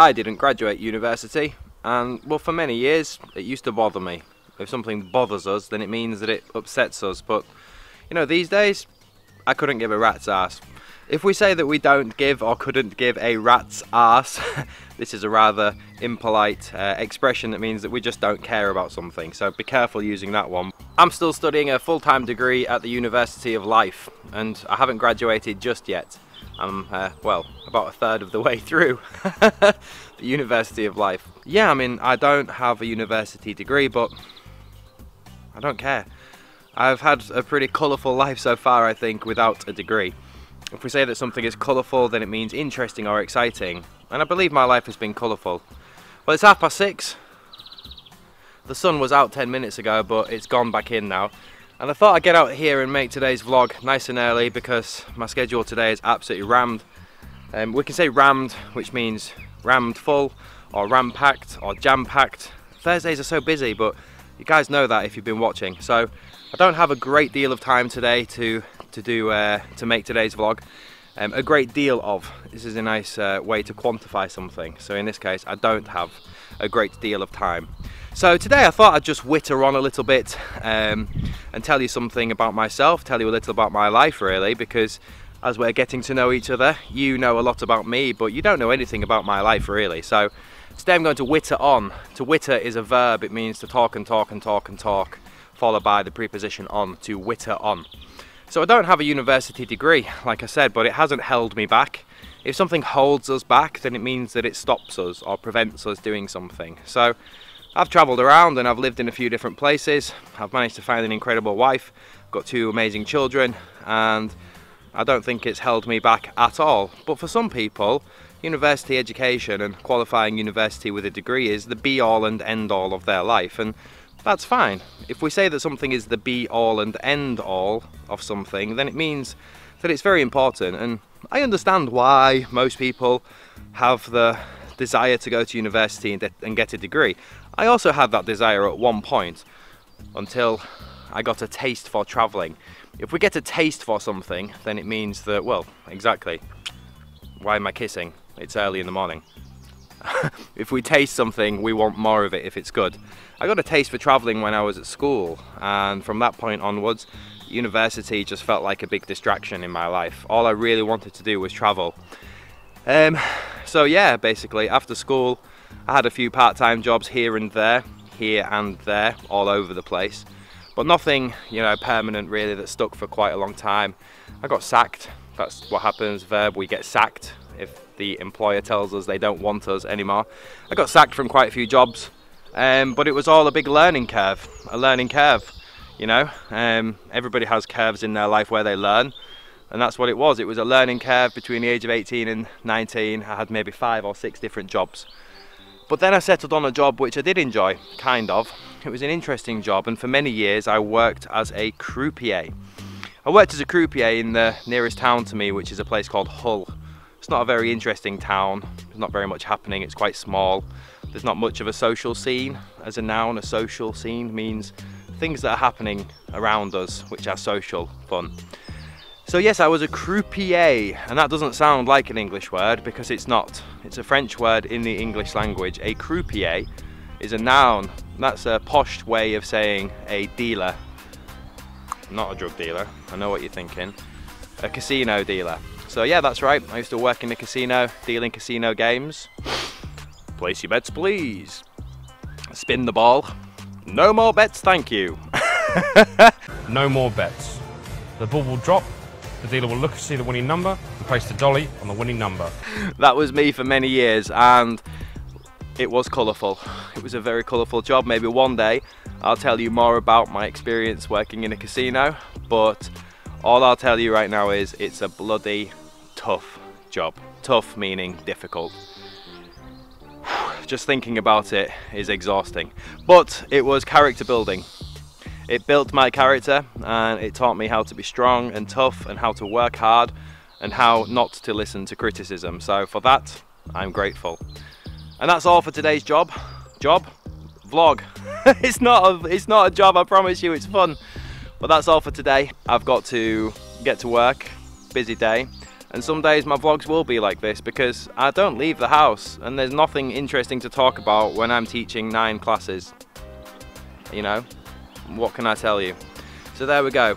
I didn't graduate university, and well, for many years it used to bother me. If something bothers us, then it means that it upsets us. But you know, these days, I couldn't give a rat's ass. If we say that we don't give or couldn't give a rat's ass, this is a rather impolite uh, expression that means that we just don't care about something. So be careful using that one. I'm still studying a full-time degree at the University of Life, and I haven't graduated just yet. I'm, uh, well, about a third of the way through the University of Life. Yeah, I mean, I don't have a university degree, but I don't care. I've had a pretty colourful life so far, I think, without a degree. If we say that something is colourful, then it means interesting or exciting. And I believe my life has been colourful. Well, it's half past six. The sun was out 10 minutes ago, but it's gone back in now. And I thought I'd get out here and make today's vlog nice and early because my schedule today is absolutely rammed. Um, we can say rammed, which means rammed full, or ram-packed, or jam-packed. Thursdays are so busy, but you guys know that if you've been watching. So I don't have a great deal of time today to to do uh, to make today's vlog. Um, a great deal of. This is a nice uh, way to quantify something. So in this case, I don't have a great deal of time. So today I thought I'd just witter on a little bit um, and tell you something about myself, tell you a little about my life really, because as we're getting to know each other, you know a lot about me, but you don't know anything about my life really. So today I'm going to witter on. To witter is a verb, it means to talk and talk and talk and talk followed by the preposition on to witter on. So I don't have a university degree, like I said, but it hasn't held me back. If something holds us back, then it means that it stops us or prevents us doing something. So I've travelled around and I've lived in a few different places. I've managed to find an incredible wife, got two amazing children, and I don't think it's held me back at all. But for some people, university education and qualifying university with a degree is the be all and end all of their life. And that's fine. If we say that something is the be all and end all of something, then it means that it's very important. And I understand why most people have the desire to go to university and, get a degree. I also had that desire at one point until I got a taste for traveling. If we get a taste for something, then it means that, well, exactly. Why am I kissing? It's early in the morning. if we taste something, we want more of it if it's good. I got a taste for travelling when I was at school, and from that point onwards, university just felt like a big distraction in my life. All I really wanted to do was travel. Um, so yeah, basically, after school, I had a few part-time jobs here and there, here and there, all over the place. But nothing, you know, permanent really that stuck for quite a long time. I got sacked. That's what happens, verb, we get sacked if the employer tells us they don't want us anymore. I got sacked from quite a few jobs, um, but it was all a big learning curve, a learning curve, you know. Um, everybody has curves in their life where they learn, and that's what it was. It was a learning curve between the age of 18 and 19. I had maybe five or six different jobs. But then I settled on a job which I did enjoy, kind of. It was an interesting job, and for many years I worked as a croupier. I worked as a croupier in the nearest town to me, which is a place called Hull. It's not a very interesting town, there's not very much happening, it's quite small. There's not much of a social scene. As a noun, a social scene means things that are happening around us which are social, fun. So yes, I was a croupier, and that doesn't sound like an English word because it's not. It's a French word in the English language. A croupier is a noun. That's a posh way of saying a dealer. Not a drug dealer, I know what you're thinking. A casino dealer. So yeah, that's right. I used to work in a casino, dealing casino games. Place your bets, please. Spin the ball. No more bets, thank you. no more bets. The ball will drop, the dealer will look to see the winning number and place the dolly on the winning number. that was me for many years and it was colourful. It was a very colourful job. Maybe one day I'll tell you more about my experience working in a casino, but all I'll tell you right now is it's a bloody tough job. Tough meaning difficult. Just thinking about it is exhausting. But it was character building. It built my character and it taught me how to be strong and tough and how to work hard and how not to listen to criticism. So for that, I'm grateful. And that's all for today's job. Job? Vlog. it's not a, it's not a job, I promise you, it's fun. But that's all for today. I've got to get to work, busy day. And some days my vlogs will be like this because I don't leave the house and there's nothing interesting to talk about when I'm teaching nine classes. You know, what can I tell you? So there we go.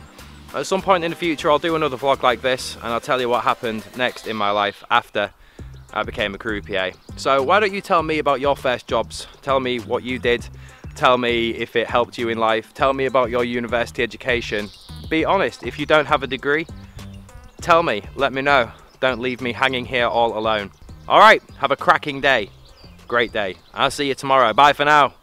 At some point in the future I'll do another vlog like this and I'll tell you what happened next in my life after I became a croupier. So why don't you tell me about your first jobs? Tell me what you did. Tell me if it helped you in life. Tell me about your university education. Be honest, if you don't have a degree, tell me, let me know. Don't leave me hanging here all alone. All right, have a cracking day. Great day. I'll see you tomorrow. Bye for now.